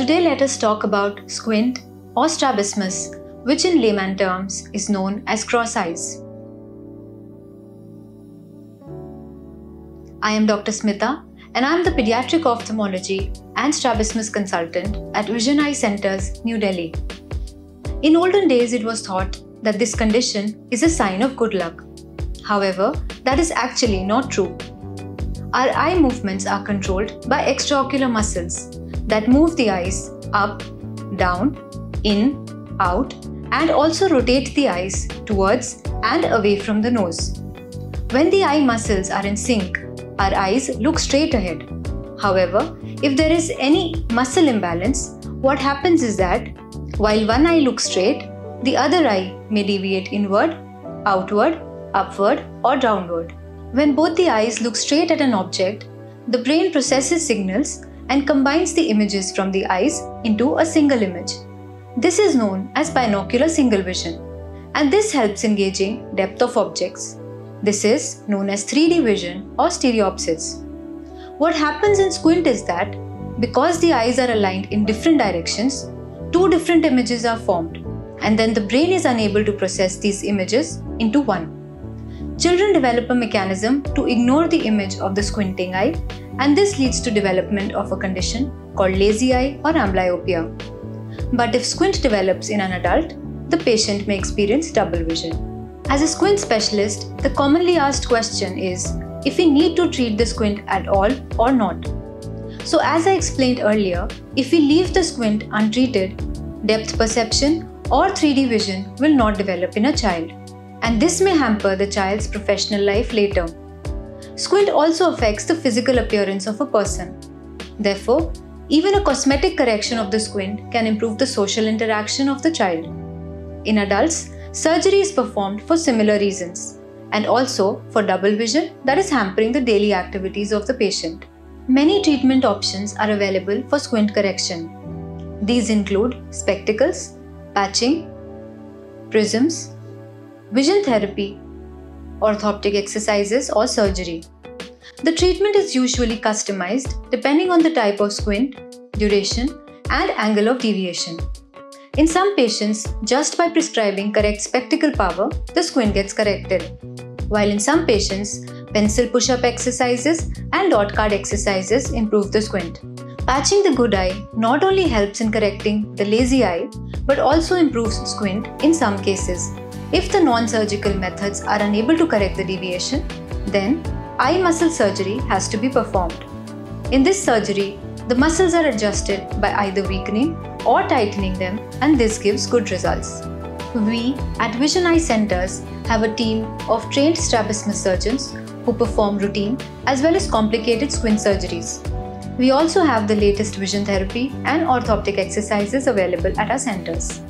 Today let us talk about squint or strabismus, which in layman terms is known as cross eyes. I am Dr. Smita and I am the pediatric ophthalmology and strabismus consultant at Vision Eye Centers, New Delhi. In olden days, it was thought that this condition is a sign of good luck. However, that is actually not true. Our eye movements are controlled by extraocular muscles that move the eyes up, down, in, out, and also rotate the eyes towards and away from the nose. When the eye muscles are in sync, our eyes look straight ahead. However, if there is any muscle imbalance, what happens is that while one eye looks straight, the other eye may deviate inward, outward, upward, or downward. When both the eyes look straight at an object, the brain processes signals and combines the images from the eyes into a single image. This is known as binocular single vision, and this helps in gauging depth of objects. This is known as 3D vision or stereopsis. What happens in squint is that because the eyes are aligned in different directions, two different images are formed, and then the brain is unable to process these images into one. Children develop a mechanism to ignore the image of the squinting eye, and this leads to development of a condition called lazy eye or amblyopia. But if squint develops in an adult, the patient may experience double vision. As a squint specialist, the commonly asked question is if we need to treat the squint at all or not. So, as I explained earlier, if we leave the squint untreated, depth perception or 3D vision will not develop in a child, and this may hamper the child's professional life later. Squint also affects the physical appearance of a person. Therefore, even a cosmetic correction of the squint can improve the social interaction of the child. In adults, surgery is performed for similar reasons and also for double vision that is hampering the daily activities of the patient. Many treatment options are available for squint correction. These include spectacles, patching, prisms, vision therapy, orthoptic exercises, or surgery. The treatment is usually customized depending on the type of squint, duration, and angle of deviation. In some patients, just by prescribing correct spectacle power, the squint gets corrected. While in some patients, pencil push up exercises and dot card exercises improve the squint. Patching the good eye not only helps in correcting the lazy eye, but also improves squint in some cases. If the non surgical methods are unable to correct the deviation, then eye muscle surgery has to be performed. In this surgery, the muscles are adjusted by either weakening or tightening them, and this gives good results. We at Vision Eye Centers have a team of trained strabismus surgeons who perform routine as well as complicated squint surgeries. We also have the latest vision therapy and orthoptic exercises available at our centers.